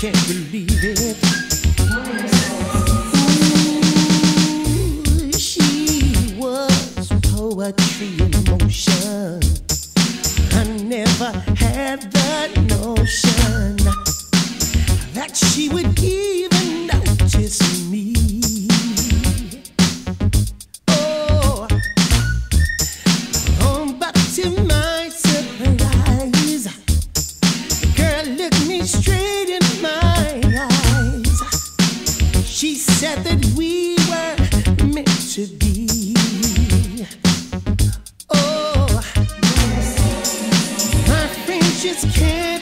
can't believe it. Ooh, she was poetry in motion. I never had the notion that she would even notice me. Oh, but to my surprise, girl me straight said that we were meant to be. Oh, my friends just can't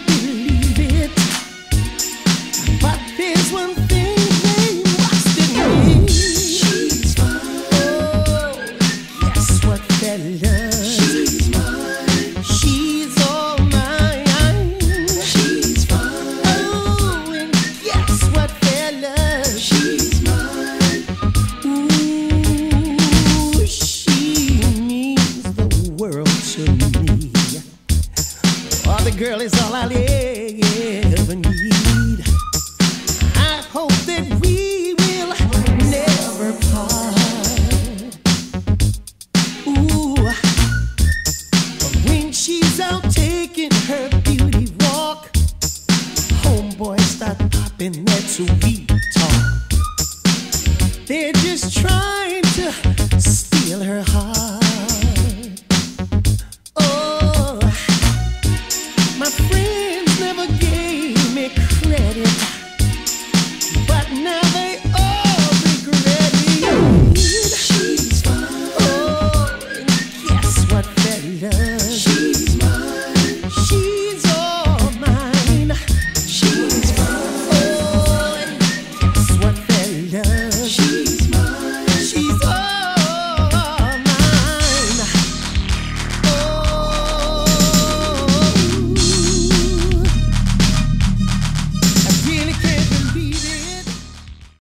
sweet talk. They're just trying to steal her heart.